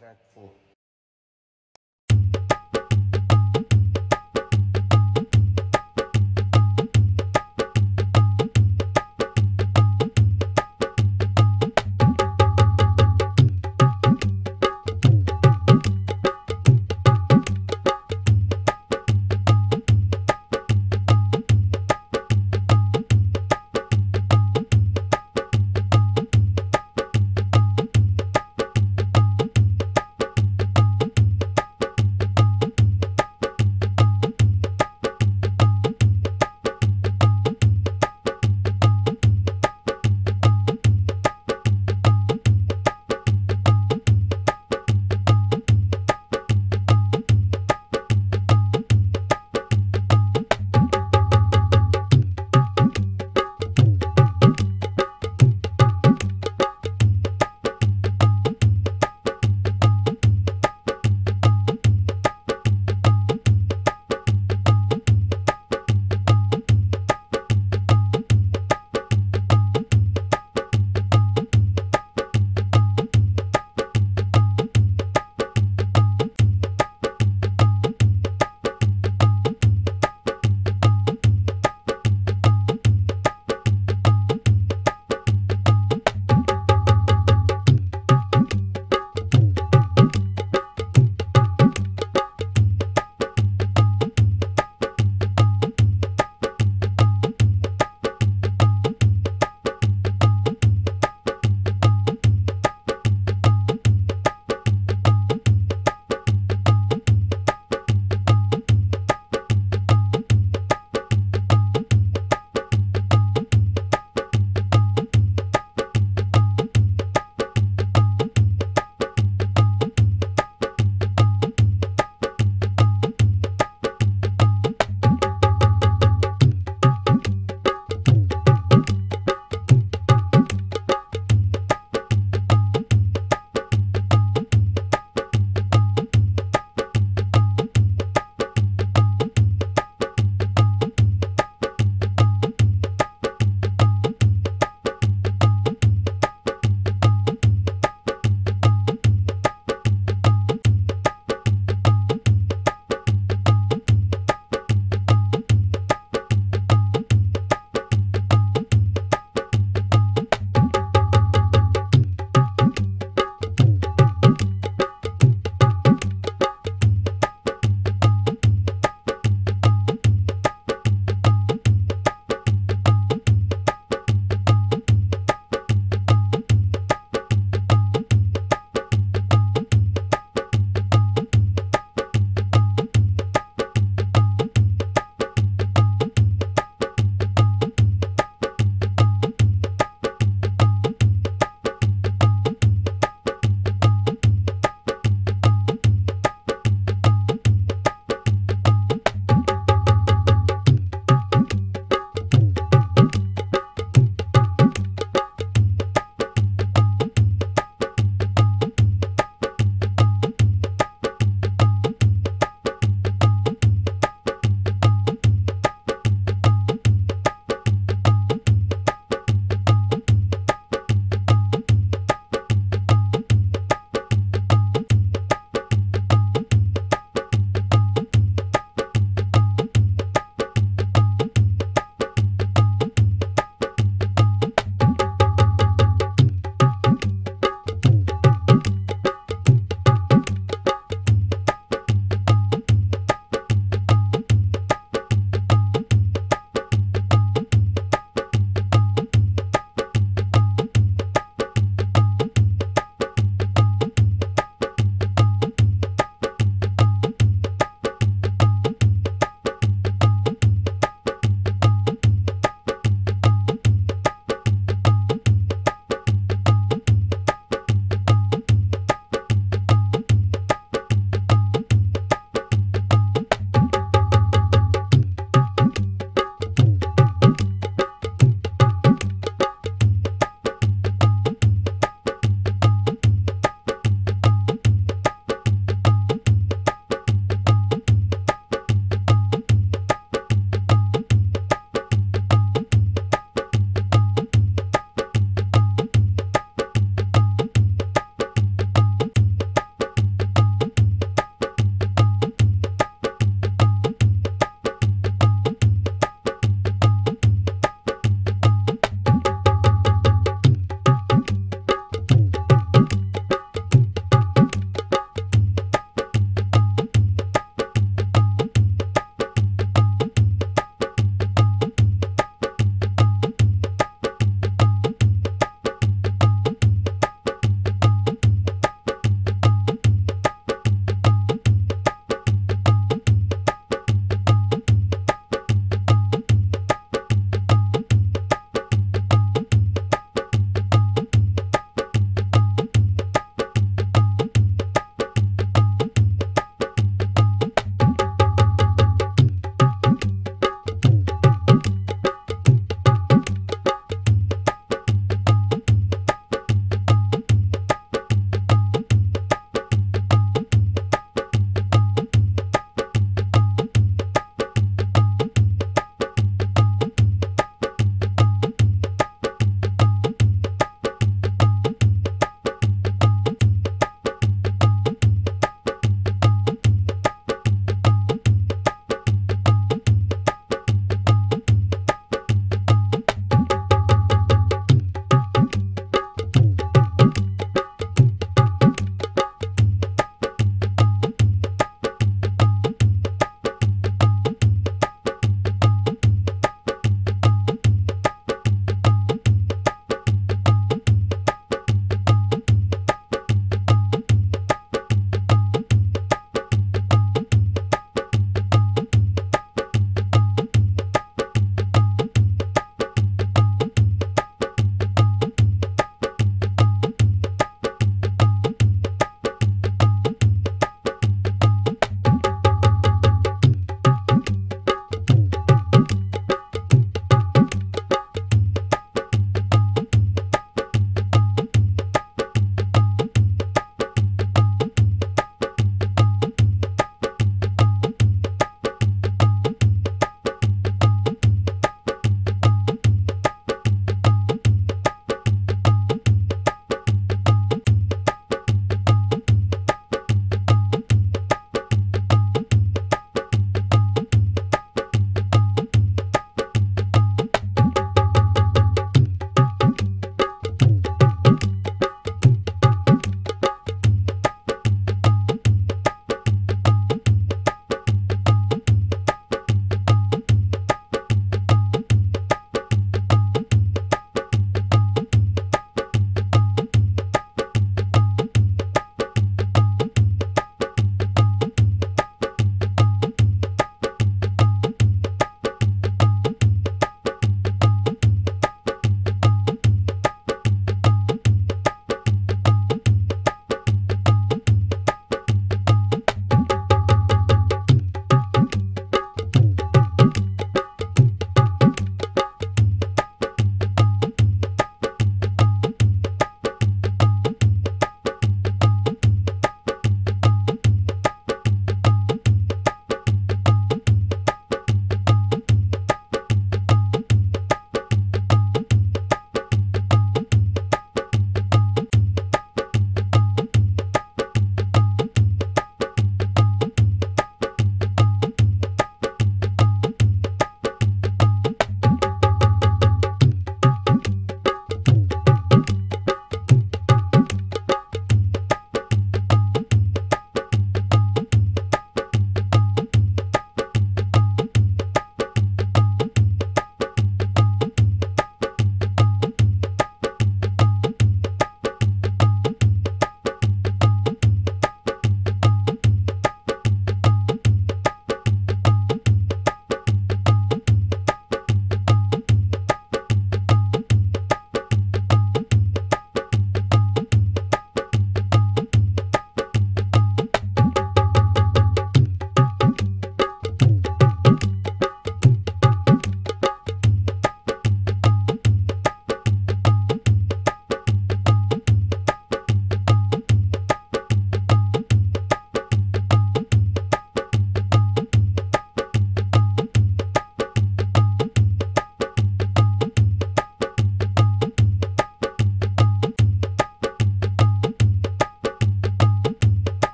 track 4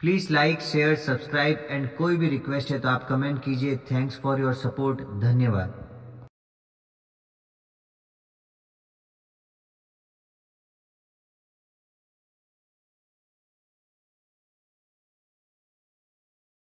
please like share subscribe and कोई भी request है तो आप कमेंट कीजिए। थैंक्स फॉर योर सपोर्ट धन्यवाद।